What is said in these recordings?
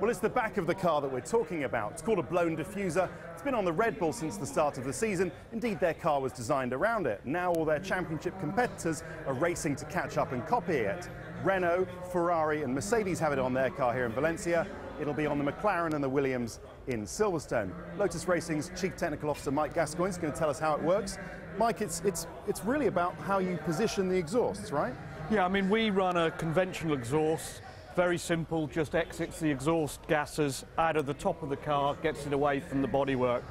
Well, it's the back of the car that we're talking about. It's called a blown diffuser. It's been on the Red Bull since the start of the season. Indeed, their car was designed around it. Now all their championship competitors are racing to catch up and copy it. Renault, Ferrari and Mercedes have it on their car here in Valencia. It'll be on the McLaren and the Williams in Silverstone. Lotus Racing's Chief Technical Officer Mike Gascoyne is going to tell us how it works. Mike, it's, it's, it's really about how you position the exhausts, right? Yeah, I mean, we run a conventional exhaust, very simple, just exits the exhaust gases out of the top of the car, gets it away from the bodywork.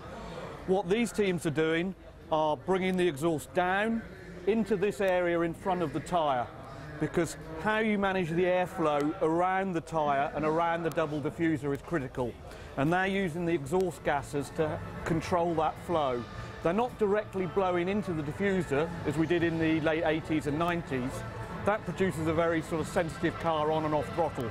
What these teams are doing are bringing the exhaust down into this area in front of the tyre because how you manage the airflow around the tyre and around the double diffuser is critical. And they're using the exhaust gases to control that flow. They're not directly blowing into the diffuser as we did in the late 80s and 90s. That produces a very sort of sensitive car on and off throttle.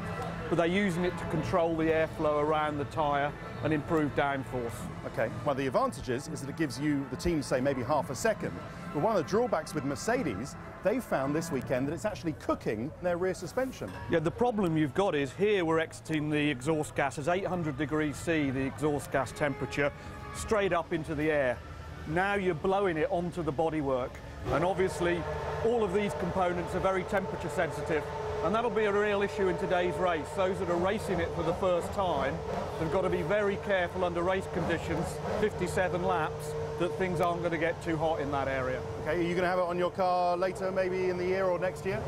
But they're using it to control the airflow around the tyre and improve downforce. Okay, well the advantages is, that it gives you, the team say maybe half a second. But one of the drawbacks with Mercedes, they found this weekend that it's actually cooking their rear suspension. Yeah, the problem you've got is here we're exiting the exhaust gas, gases, 800 degrees C, the exhaust gas temperature, straight up into the air. Now you're blowing it onto the bodywork. And obviously, all of these components are very temperature sensitive. And that'll be a real issue in today's race. Those that are racing it for the first time have got to be very careful under race conditions, 57 laps, that things aren't going to get too hot in that area. Okay, are you going to have it on your car later, maybe in the year or next year?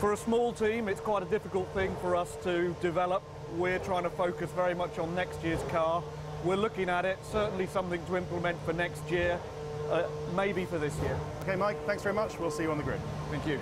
For a small team, it's quite a difficult thing for us to develop. We're trying to focus very much on next year's car. We're looking at it, certainly something to implement for next year, uh, maybe for this year. Okay, Mike, thanks very much. We'll see you on the grid. Thank you.